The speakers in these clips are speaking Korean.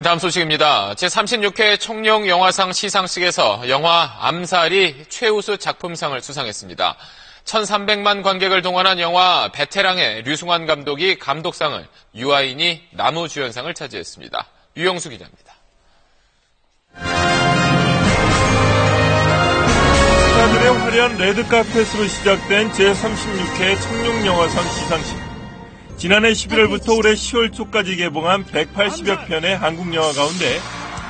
다음 소식입니다. 제36회 청룡 영화상 시상식에서 영화 암살이 최우수 작품상을 수상했습니다. 1,300만 관객을 동원한 영화 베테랑의 류승환 감독이 감독상을, 유아인이 나무주연상을 차지했습니다. 유영수 기자입니다. 스타들의 화려한 레드카펫으로 시작된 제36회 청룡영화상 시상식. 지난해 11월부터 올해 10월 초까지 개봉한 180여 편의 한국 영화 가운데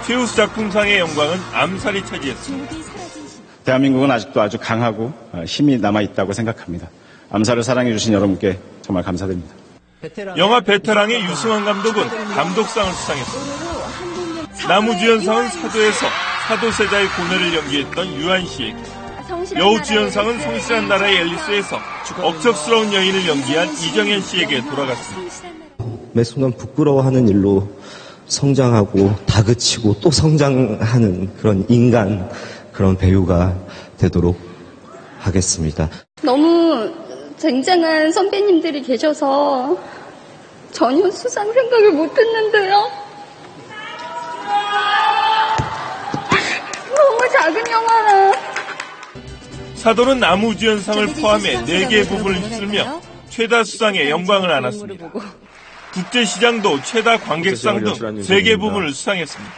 최우수 작품상의 영광은 암살이 차지했습니다. 대한민국은 아직도 아주 강하고 힘이 남아있다고 생각합니다. 암살을 사랑해주신 여러분께 정말 감사드립니다. 영화 베테랑의 유승환 감독은 감독상을 수상했습니다. 나무주연상은 사도에서 사도세자의 고뇌를 연기했던 유한 씨에게 여우주연상은 성실한 나라의 앨리스에서 억척스러운 여인을 연기한 이정현 씨에게 돌아갔습니다. 매 순간 부끄러워하는 일로 성장하고 다그치고 또 성장하는 그런 인간 그런 배우가 되도록 하겠습니다. 너무 쟁쟁한 선배님들이 계셔서 전혀 수상 생각을 못했는데요. 너무 작은 영화라. 사도는 나무주연상을 포함해 4개의 부분을 휩쓸며 최다 수상의 영광을 안았습니다. 국제시장도 최다 관객상 등 3개 부분을 수상했습니다.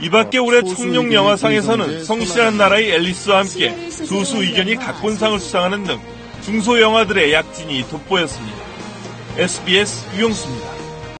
이 밖에 올해 청룡 영화상에서는 성실한 나라의 앨리스와 함께 소수 의견이 각본상을 수상하는 등 중소 영화들의 약진이 돋보였습니다. SBS 유영수입니다.